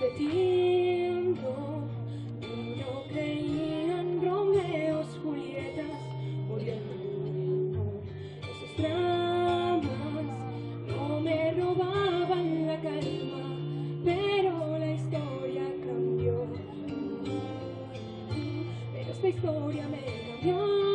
hace tiempo no creía en Romeos, Julietas, odiaba el amor. Esos dramas no me robaban la calma, pero la historia cambió. Pero esta historia me cambió.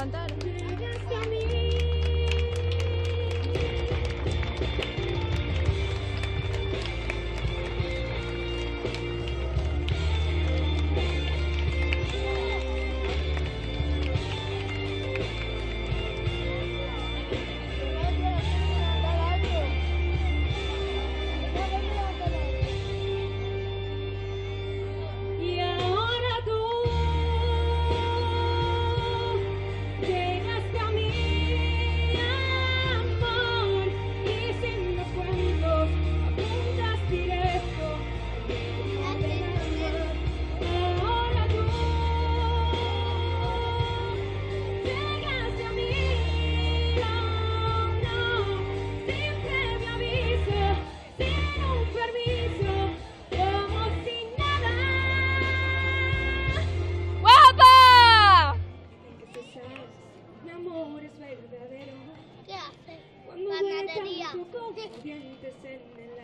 levantar. mi amor es verdadero. ¿Qué hace? Cuando Panadería. sientes en el